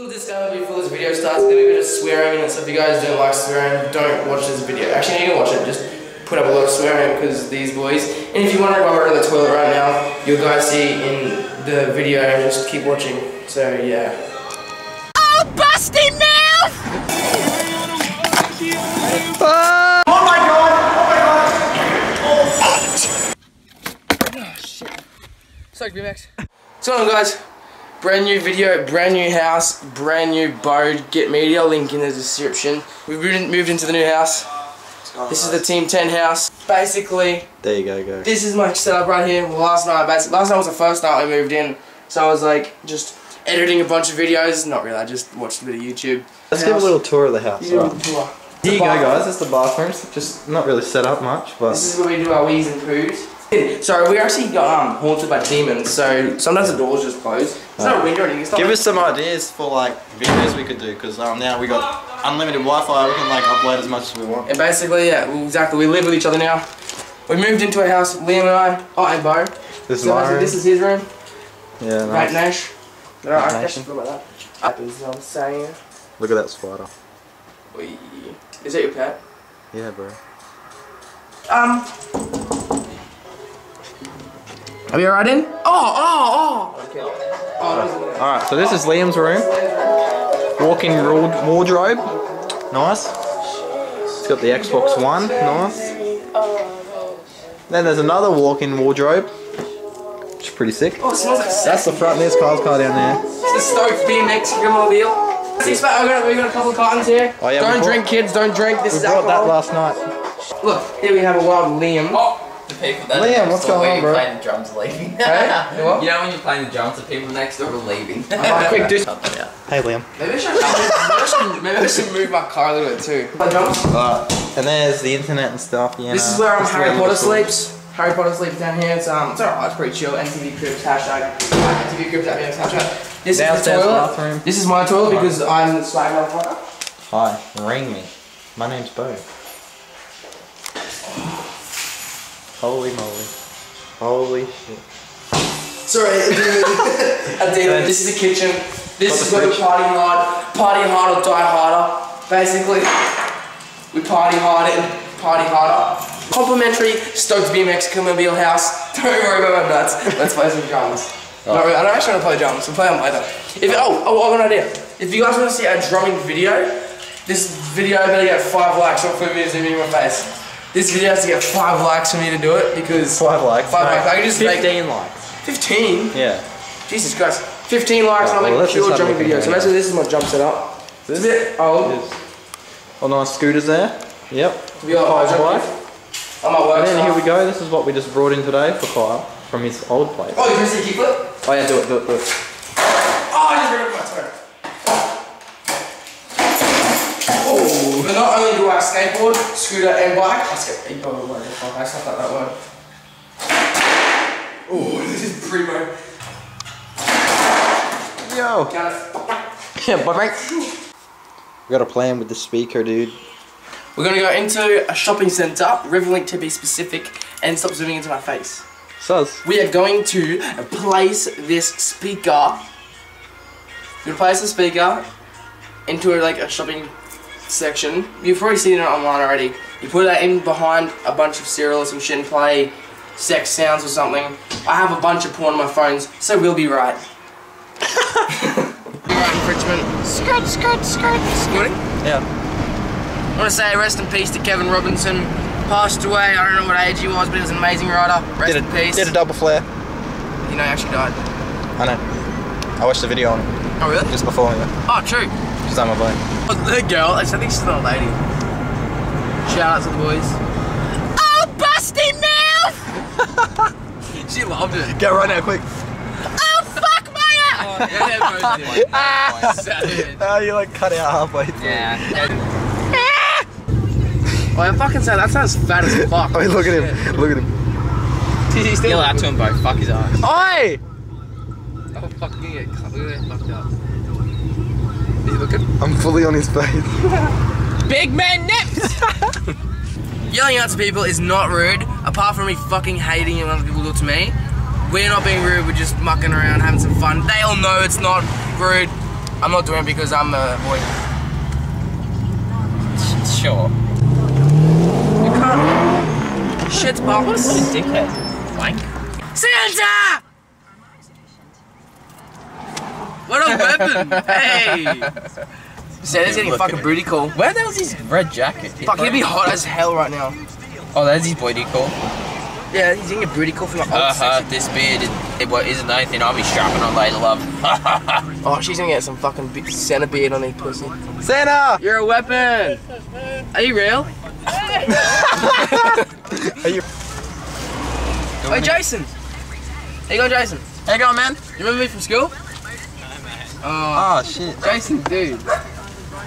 Little disclaimer before this video starts, there's gonna be a bit of swearing and so if you guys don't like swearing, don't watch this video. Actually, you can watch it, just put up a lot of swearing because these boys. And if you're wondering why we're in the toilet right now, you'll guys see in the video, just keep watching. So yeah. Oh, busty mouth! Oh my god! Oh my god! Oh shit! Sorry, BMX. What's going on, guys? Brand new video, brand new house, brand new boat. Get media link in the description. We've moved, moved into the new house. This is the Team 10 house. Basically, There you go, go. this is my setup right here. Well, last night, basically, last night was the first night I moved in, so I was like just editing a bunch of videos. Not really, I just watched a bit of YouTube. Let's give a little tour of the house. You Right. Here you go, guys. That's the bathrooms. Just not really set up much, but This is where we do our wees and poos. So we actually got um, haunted by demons. So sometimes the doors just close. There's no window or anything. It's not give like- us some ideas for like videos we could do because um, now we got unlimited Wi-Fi. We can like upload as much as we want. And basically, yeah, well, exactly. We live with each other now. We moved into a house, Liam and I. Oh, and Beau. This is So my basically, room. this is his room. Yeah, Right, nice. Nash. No, I Nation. Nash. What about that? Up is what I'm saying. Look at that spider. Oi. Is that your pet? Yeah, bro. Um. Are we alright in? Oh, oh, oh. Okay. Oh, All right, so this is Liam's room. Walk-in wardrobe. Nice. It's got the Xbox One. Nice. Then there's another walk-in wardrobe. Which is pretty sick. oh, smells like That's the front. There's Carl's car down there. It's the Stoked BMX Grimobile. Six pack, we got, we got a couple of cartons here. Oh, yeah, don't brought- drink, kids, don't drink. This We is brought that last night. Look, here we have a wild Liam. Oh, the people that Liam, what's going on, waiting, bro? playing the drums are leaving. Hey? You what? You know when you're playing the drums, the people next door are leaving. Alright, quick, do Something out. Hey, Liam. Maybe I should, maybe I should, maybe I should move my car a little bit too. Alright. And there's the internet and stuff. You This is where um, This Harry Potter sleeps. Harry Potter sleeps down here. It's um, it's alright. It's pretty chill. MTV Cribs hashtag. MTV Cribs at me Snapchat. This is the Downstairs toilet. bathroom. This is my toilet because I'm the swag motherfucker. Hi, ring me. My name's Beau. Holy moly. Holy shit. Sorry, I did it. This is the kitchen. This Got is the where we party hard. Party hard or die harder. Basically, we party hard and party harder. Complimentary Stoked BMX Mobile House. Don't worry about my nuts. Let's play some drums. Oh. Not really, I don't actually want to play drums. We'll play them later. If, oh, oh, I have an idea. If you guys want to see a drumming video, this video better get five likes. Or put me in my face. This video has to get five likes for me to do it because Five likes. Five no, likes. I can just make- 15 likes. 15. Yeah. Jesus Christ. 15 likes and I'll Well, make let's a pure just have a drumming video. at So it. basically this is my jump setup. It's a bit old. Oh, nice scooters there. Yep. We got Kyle's my drum wife. kit. On my work And then here we go. This is what we just brought in today for Kyle from his old place. Oh, you can see kickflip? Oh yeah, do it, do it, do it. Oh, I just ripped my toe. Oh, but not only do I skateboard, scooter, and bike, I skate. Oh, what the fuck? I stuck that that word. Oh, this is primo. Yo. Got it. Yeah, but mate. We got a plan with the speaker, dude. We're gonna go into a shopping centre, Riverlink to be specific, and stop zooming into my face. Sus. We are going to place this speaker. We're gonna place the speaker into a, like a shopping section. You've probably seen it online already. You put that in behind a bunch of cereal or some shit and play sex sounds or something. I have a bunch of porn on my phones, so we'll be right. Be right infringement. Skirt, skirt, skirt. Squirting. Yeah. I want to say rest in peace to Kevin Robinson. Passed away. I don't know what age he was, but he was an amazing rider. Rest Did in a, peace. did a double flare. You know, he actually died. I know. I watched the video on it Oh really? just before yeah. Oh, true. She's on my boy. Oh, the girl. I think she's not a lady. Shout out to the boys. Oh, busty mouth! She loved it. Get right now, quick. Oh, fuck my ass! Yeah, yeah, both did. Savage. Ah, you like cut out halfway through. Yeah. Oh, I fucking say that sounds fat as fuck. I mean, look at him. Look at him. He's still. Yell out to him both. Fuck his ass. Oi! Oh, fuck, you get. Look at that fucked up. Are you looking? I'm fully on his face. Big man nips! Yelling out to people is not rude, apart from me fucking hating it when other people do it to me. We're not being rude, we're just mucking around, having some fun. They all know it's not rude. I'm not doing it because I'm a boy. Sure. You can't. Shit box. Dickhead. Wank. Santa! What a weapon! hey! Santa's getting fucking booty call. Where the hell's his red jacket? Fuck, he'd be hot as hell right now. Oh, there's his booty call. Yeah, he's getting a booty call from the old Uh huh. This beard is, it wa- isn't anything I'll be strapping on later, love. Oh, she's gonna get some fucking Santa beard on her pussy. Santa! You're a weapon! Are you real? Are you? Hey, Jason! How you going, Jason? How you going, man? You remember me from school? Oh shit. Jason, dude.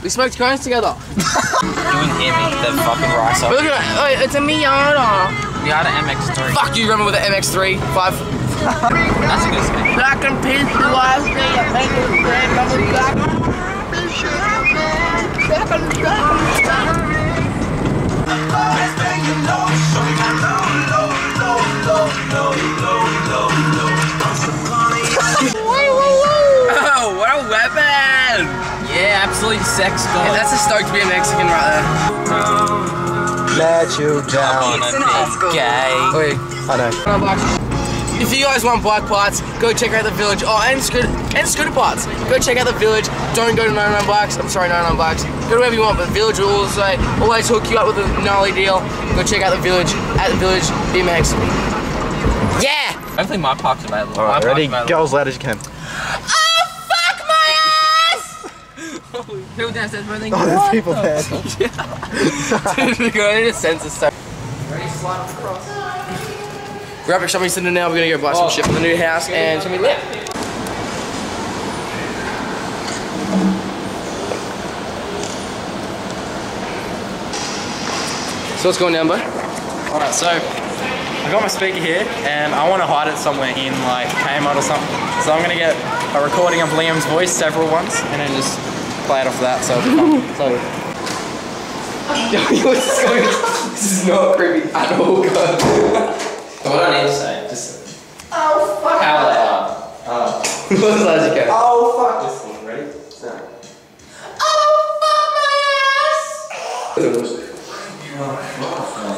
We smoked cones together. you wouldn't hear me, the fucking rice But look at that. Oh, it's a Miata. We had an MX3. Fuck you, remember with the MX3? Five. That's a good skin. Black and pink, the last day I made it red, number black. Oh, absolute sex god. Yeah, that's a stoked to be a Mexican right there. Let you down. on a big gay. Wait. I know. If you guys want bike parts, go check out the village. Oh, and scooter and scooter parts. Go check out the village. Don't go to 99 bikes. I'm sorry, 99 bikes. Go to wherever you want, but the village will also always hook you up with a gnarly deal. Go check out the village at the village BMX. Yeah. Hopefully my park's available. Alright, ready? available. Go as loud as you can. People downstairs running. Oh, there's people there. Dude, I need a sensor so. Ready to slide off the cross. Grab it, show me sitting now. We're gonna go buy some oh. shit for the new house and show me lit. So what's going down, bud? Alright, so I got my speaker here and I want to hide it somewhere in like Kmart or something. So I'm gonna get a recording of Liam's voice several ones and then just play it off that. So, so this is not creepy at all, God. What do I need to say? Just. Oh fuck. How loud? Oh. What's as you can. Oh fuck this one. Ready? Oh fuck my ass!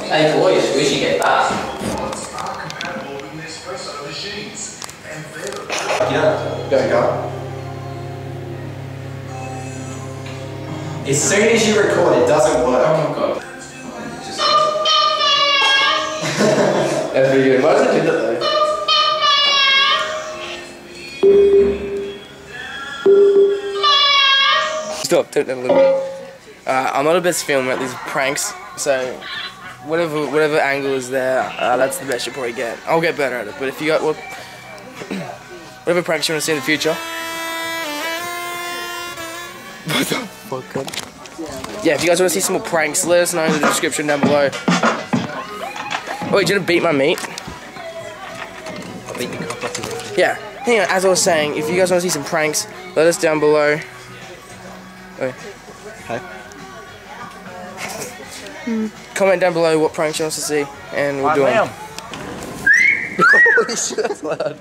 Hey boys, we should get that. Yeah, go, go. As soon as you record, it doesn't work. Oh my god. That's pretty good. Why does it do that though? Stop, don't don't look. Uh, I'm not the best filmer at these pranks, so whatever whatever angle is there, uh, that's the best you'll probably get. I'll get better at it, but if you got what, whatever pranks you want to see in the future. What the Yeah, if you guys want to see some more pranks, let us know in the description down below. Oh, wait, did you beat my meat? Yeah. Anyway, as I was saying, if you guys want to see some pranks, let us down below. Wait. Okay. Comment down below what pranks you want to see, and we'll do them. Holy shit, that's loud.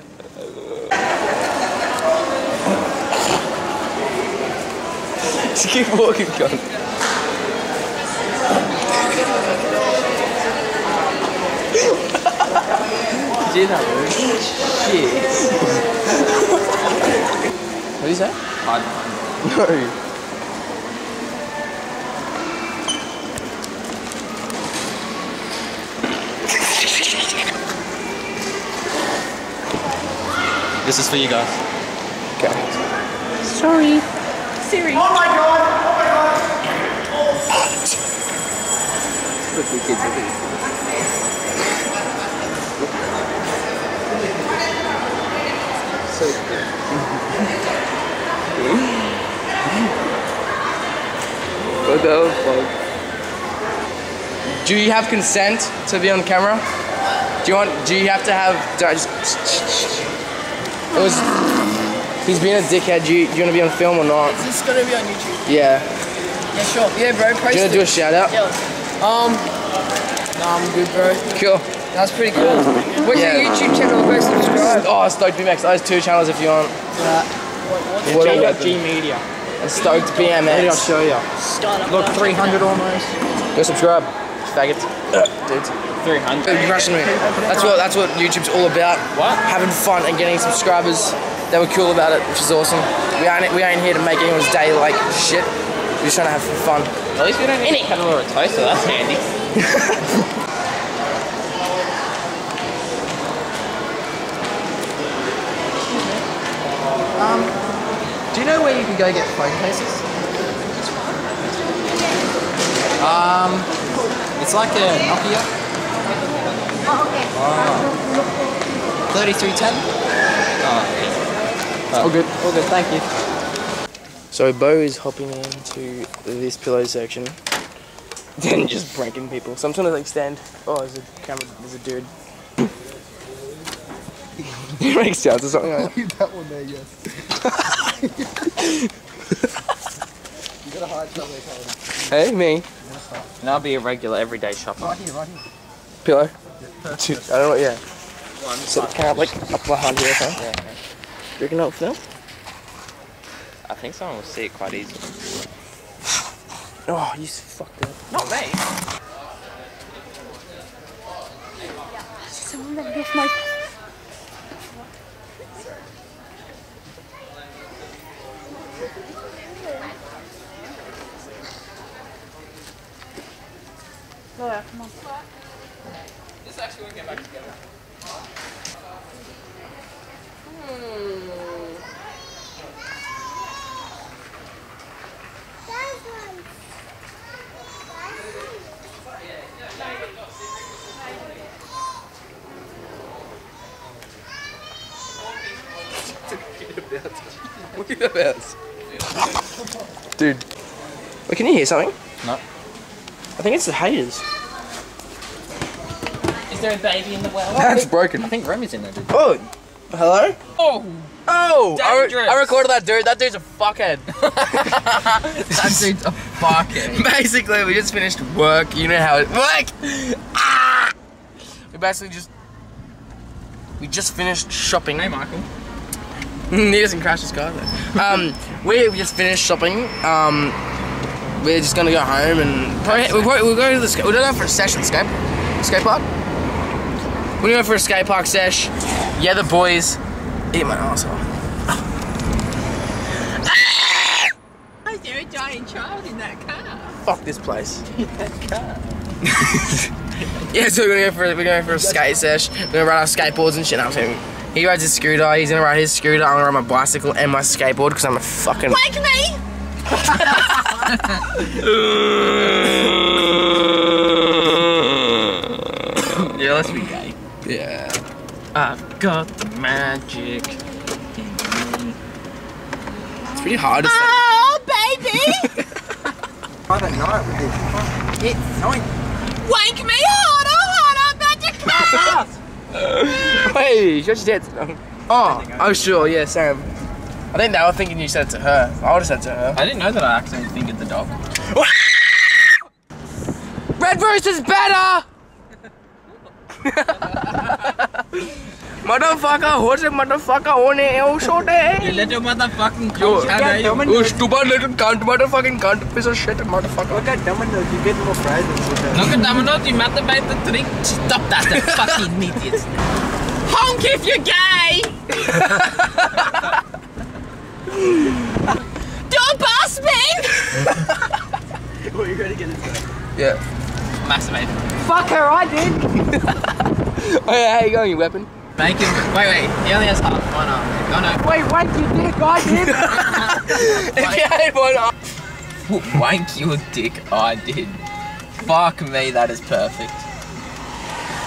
Just keep walking, gun. Did that work? Shit. what did you say? No. this is for you guys. Okay. Sorry. Siri. Look, the kids are big. So good. What the fuck? Do you have consent to be on camera? Do you want? Do you have to have? Do I just, it was. He's being a dickhead. Do you, do you want to be on film or not? Is this gonna be on YouTube? Yeah. Yeah, sure. Yeah, bro. Post Do you want to do a shout out? Yeah. Um. Nah, I'm good, bro. Cool. That's pretty cool. What's Yeah. your YouTube channel? Go subscribe. Oh, Stoked BMX. Those two channels if you want. Uh, What a G, weapon. G Media. And Stoked BMX. Ready, I'll show you. Look, 300 almost. Go subscribe, faggots. Dudes. 300. You're crushing me. That's what that's what YouTube's all about. What? Having fun and getting subscribers. They were cool about it, which is awesome. We ain't we ain't here to make anyone's day like shit. We're just trying to have fun. At least we don't need a kettle or a toaster, that's handy. Do you know where you can go get phone cases? Um, it's like a Nokia. Oh, okay. 3310. All good. All good, thank you. So Beau is hopping into this pillow section. Then just pranking people. So I'm trying to like stand. Oh, there's a camera. There's a dude. he makes sounds or something. Like that. that one there, yes. you gotta hide somewhere, Hey, me. And I'll be a regular everyday shopper. Right here, right here. Pillow. Dude, I don't know. Yeah. One, So can I like up my hand here? Okay? Yeah, Do you reckon that'll film? I think someone will see it quite easily. Oh, you fucked up. Not me. Someone that left my Laura, come on. This actually won't get back together. Look at that ass. Dude. Wait, can you hear something? No. I think it's the haters. Is there a baby in the well? That's broken. I think Remy's in there, dude. Oh, hello? Oh! Oh, I, re- I recorded that dude. That dude's a fuckhead. That dude's a fucking. basically, we just finished work. You know how it work. Ah! We basically just we just finished shopping. Hey, Michael. he doesn't crash his car though. Um, we we just finished shopping. Um, we're just gonna go home and probably, we'll, probably, we'll go to the we'll go for a session skate skate park. We're gonna for a skate park sesh. Yeah, the boys. Eat my asshole. Is there a giant child in that car? Fuck this place. That car. yeah, so we're gonna go for we're going for a skate sesh. We're gonna ride our skateboards and shit. I'm saying he rides his scooter. He's gonna ride his scooter. I'm gonna ride my bicycle and my skateboard because I'm a fucking. Wake me! Yeah, let's be gay. Yeah. I've got the magic. It's pretty hard to say. Oh, baby! Try that night with this. It's something. Wake me harder, harder, magic car! Hey, shut your tits. Oh, oh sure, yeah, Sam. I think they were thinking you said it to her. I would have said to her. I didn't know that I accidentally fingered the dog. Red Roost is better! motherfucker, who's a motherfucker on it? Oh, so You little motherfucking Yo, cunt. How dare you? you stupid little cunt, motherfucking cunt, piece of shit, motherfucker. Look at Domino's, you get more prizes with that. Look at Domino's, you motivate the drink. Stop that, the fucking idiots. Honk if you're gay! Don't bust me! What, you're gonna get this Yeah. Masturbate. Fuck her, I did. Oh yeah, how you going, you weapon? Make him. Wait, wait. He only has half one arm. Go no. Wait, wait, you dick, I did. Okay, one up. Wank your dick. I did. Fuck me, that is perfect.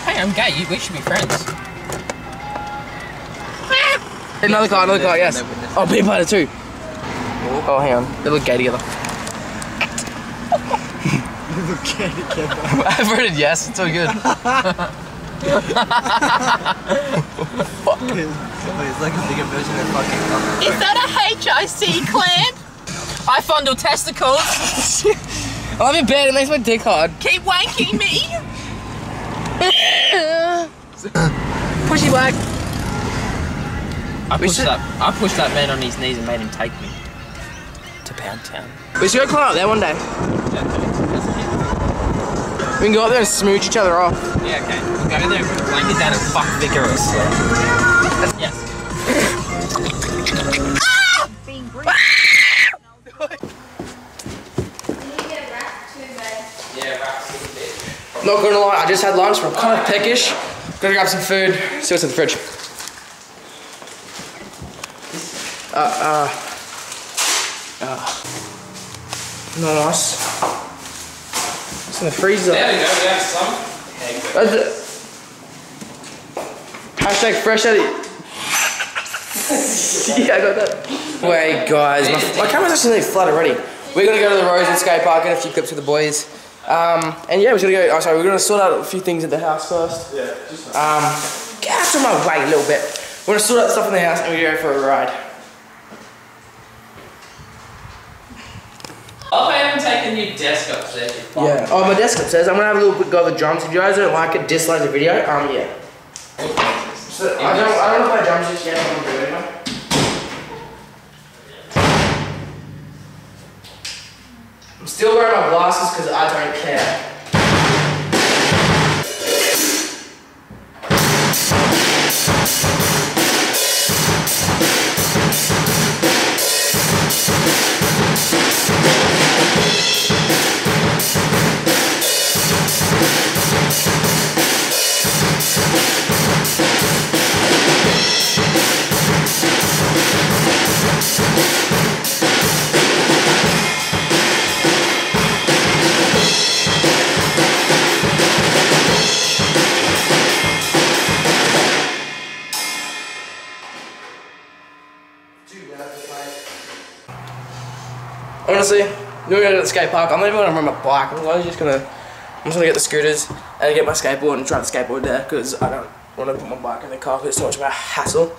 Hey, I'm gay. You, we should be friends. Another car, another car, yes. Oh, peanut butter too. Oh. oh, hang on. They look gay together. They look gay together. I voted yes, it's all good. It's like a bigger version of fucking Is that a HIC clamp? I fondle testicles. I'm in bed, it makes my dick hard. Keep wanking me. Pushy black. I pushed that. I pushed that man on his knees and made him take me to Pound Town. We should go climb up there one day. We can go up there and smooch each other off. Yeah, okay. We'll go there and put a blanket down and fuck vigorously. Yes. Not gonna lie, I just had lunch, but I'm kind of peckish. Gonna grab some food, see what's in the fridge. Uh, uh, uh. Nice. It's in the freezer. There we go. We have some. That's it. Hashtag fresh out of Yeah, I got that. Wait, guys, my, my camera's actually flat already. We're gonna go to the Rosewood skate park, get a few clips with the boys. Um, and yeah, we're gonna go. Oh, sorry, we're gonna sort out a few things at the house first. Yeah. Um, get out of my way a little bit. We're gonna sort out stuff in the house and we're gonna go for a ride. I haven't taken new desk upstairs. Yeah. Oh, my desk upstairs. I'm gonna have a little quick go of the drums. If you guys don't like it, dislike the video. Um, yeah. So I don't. I don't know if I drums just yet. I'm gonna it. I'm still wearing my glasses because I don't care. Honestly, we're gonna go to the skate park. I'm not even gonna run my bike. I'm just gonna, I'm just gonna get the scooters and get my skateboard and try the skateboard there because I don't want to put my bike in the car because it's too much of a hassle.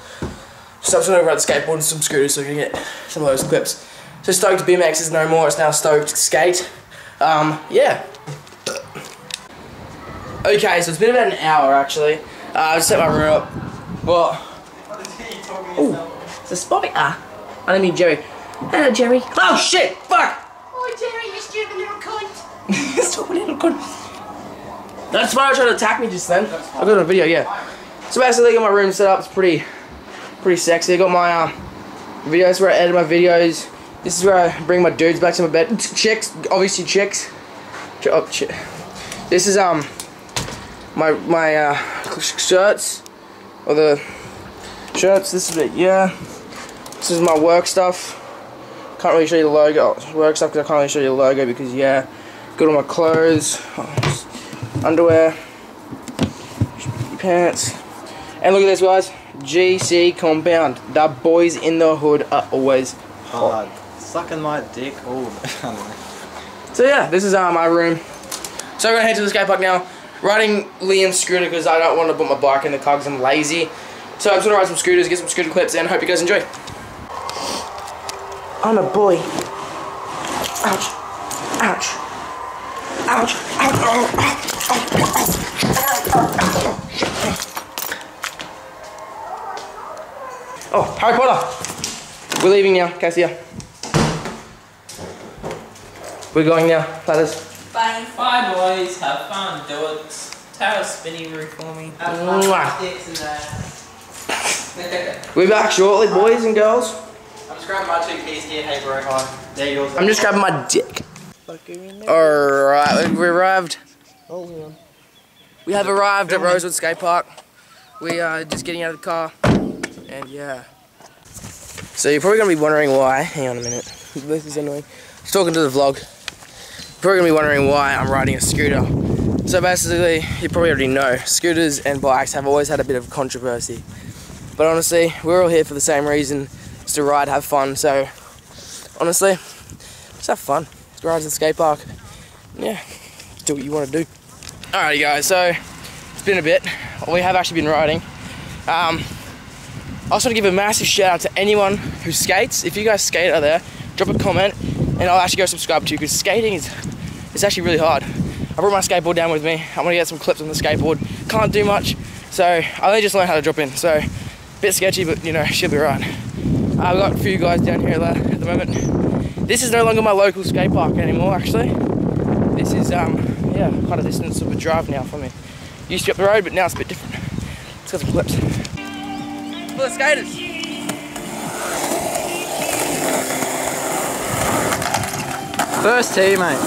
So I'm just gonna ride the skateboard and some scooters so we can get some of those clips. So Stoked BMX is no more. It's now Stoked Skate. Um, yeah. Okay, so it's been about an hour actually. Uh, I just set my room up. Well, Ooh, it's a spotty. Ah, I didn't mean Jerry. Hello, Jerry. Oh shit! Fuck! Oh, Jerry, you stupid little cunt. Stop little cunt. That's why I tried to attack me just then. I'll got it on video, yeah. So basically, I got my room set up. It's pretty, pretty sexy. I got my uh, videos where I edit my videos. This is where I bring my dudes back to my bed. Chicks, obviously chicks. Ch oh, chi- This is um my my uh, shirts or the shirts. This is it, yeah. This is my work stuff. Can't really show you the logo. Work stuff because I can't really show you the logo because yeah, got all my clothes, underwear, pants, and look at this guys. GC compound. The boys in the hood are always Hard. Sucking my dick. Oh, I don't know. So yeah, this is uh, my room. So I'm gonna head to the skate park now. Riding Liam's scooter because I don't want to put my bike in the car 'cause I'm lazy. So I'm just gonna ride some scooters, get some scooter clips, and hope you guys enjoy. I'm a boy. Ouch. Ouch. Ouch. Ouch. Oh, Harry Potter. We're leaving now, Cassia. We're going now, ladders. Bye. Bye, boys. Have fun. Do it. Tower spinny roof for me. Mwah. Dicks and. We're back shortly, boys and girls. I'm just grabbing my dick. Alright, we arrived. We have arrived at Rosewood Skate Park. We are just getting out of the car. And yeah. So you're probably going to be wondering why. Hang on a minute. This is annoying. Just talking to the vlog. You're probably going to be wondering why I'm riding a scooter. So basically, you probably already know, scooters and bikes have always had a bit of controversy. But honestly, we're all here for the same reason. It's to ride, have fun. So honestly, just have fun. Just ride to the skate park. Yeah, do what you want to do. Alrighty guys, so it's been a bit. We have actually been riding. Um, I also want to give a massive shout out to anyone who skates. If you guys skate out there, drop a comment and I'll actually go subscribe to you because skating is it's actually really hard. I brought my skateboard down with me. I'm gonna get some clips on the skateboard. Can't do much, so I only just learned how to drop in. So Bit sketchy, but you know, she'll be right. I've got a few guys down here at the moment. This is no longer my local skate park anymore, actually. This is, um, yeah, quite a distance of a drive now for me. Used to be up the road, but now it's a bit different. It's got some clips. For the skaters. First tee, mate.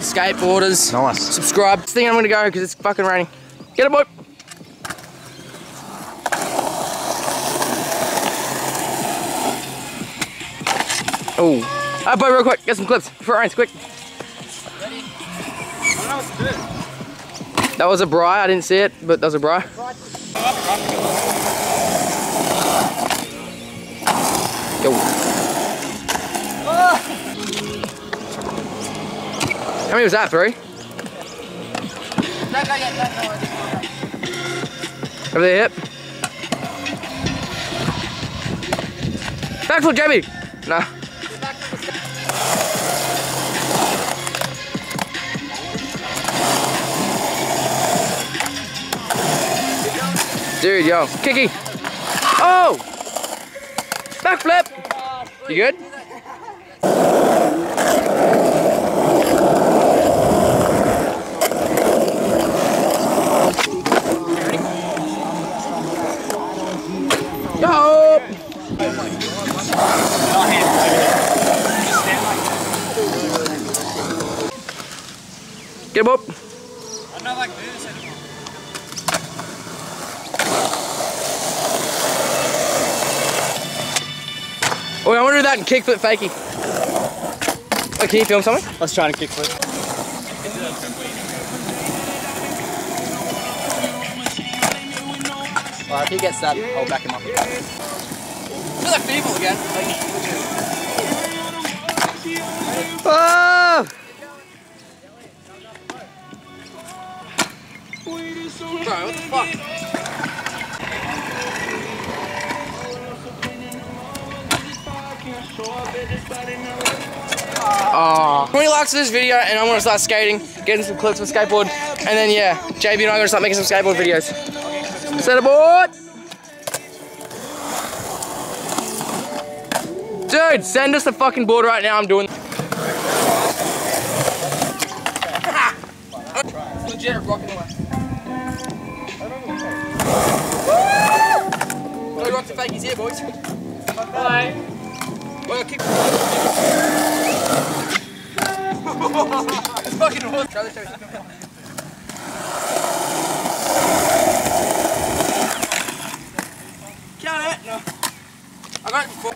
Skateboarders. Nice. Subscribe. This thing I'm gonna go because it's fucking raining. Get it, boy. Oh. Ah, boy, real quick. Get some clips it rains, quick. That was a bry. I didn't see it, but that was a bry. Yo. How many was that? Three? Over the hip. Backflip, Jamie! Nah. Dude, yo. Kiki! Oh! Backflip! You good? Yo! Get him up. Oh, I want to do that and kickflip fakie. Oh, can you film something? Was trying to kickflip. Well, if he gets that, I'll back him up. Feel like people again. Oh! Bro, what the fuck? Oh. 20 likes to this video and I'm gonna start skating, getting some clips with skateboard, and then yeah, JB and I are gonna start making some skateboard videos. Set aboard! Dude, send us the fucking board right now, I'm doing Legit rocking away. Woo! rock the fakies here, boys. Bye. Well, kick. it's fucking awesome. Try this, try this. Count it. No. I got it before.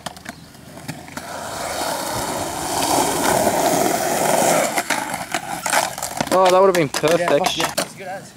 Oh, that would have been perfect. It's good as.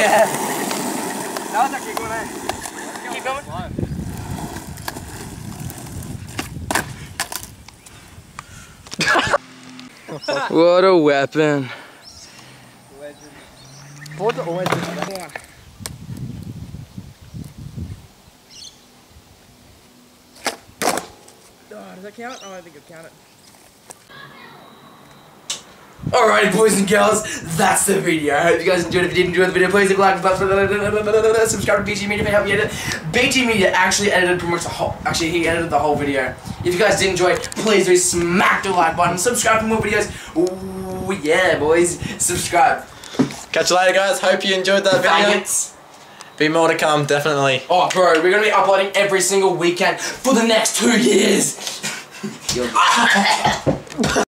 Yeah. That was actually good, eh? Keep going. what a weapon. Boards are always Oh, does that count? Oh, I think it'll count it. Alrighty, boys and girls, that's the video. I hope you guys enjoyed it. If you did enjoy the video, please leave a like, subscribe to BG Media for helping me edit. BG Media actually edited pretty much the whole. Actually, he edited the whole video. If you guys did enjoy it, please do smack the like button, subscribe for more videos. Ooh, yeah, boys, subscribe. Catch you later, guys. Hope you enjoyed that video. Faggots. Be more to come, definitely. Oh, bro, we're gonna be uploading every single weekend for the next two years.